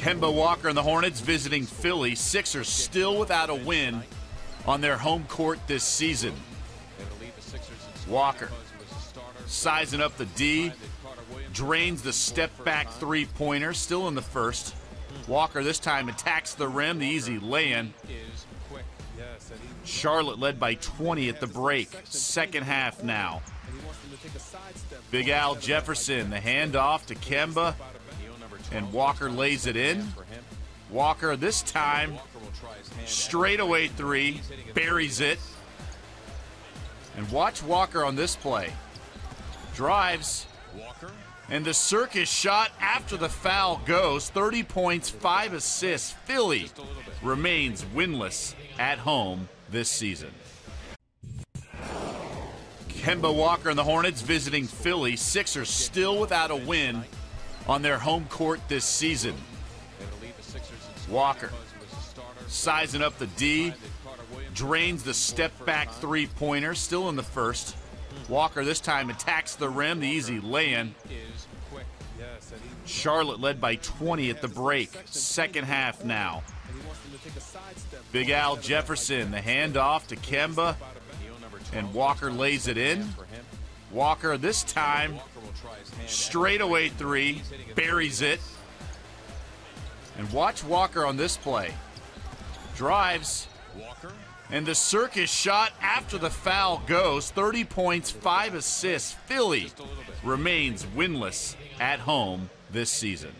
Kemba Walker and the Hornets visiting Philly. Sixers still without a win on their home court this season. Walker sizing up the D, drains the step back three pointer, still in the first. Walker this time attacks the rim, the easy lay in. Charlotte led by 20 at the break. Second half now. Big Al Jefferson, the handoff to Kemba, and Walker lays it in. Walker this time, straightaway three, buries it. And watch Walker on this play. Drives, and the circus shot after the foul goes 30 points, 5 assists. Philly remains winless at home this season. Kemba Walker and the Hornets visiting Philly. Sixers still without a win on their home court this season. Walker sizing up the D, drains the step back three pointer, still in the first. Walker this time attacks the rim, the easy lay in. Charlotte led by 20 at the break. Second half now. Big Al Jefferson, the handoff to Kemba, and Walker lays it in. Walker this time, straightaway three, buries it. And watch Walker on this play. Drives, and the circus shot after the foul goes 30 points, 5 assists. Philly remains winless at home this season.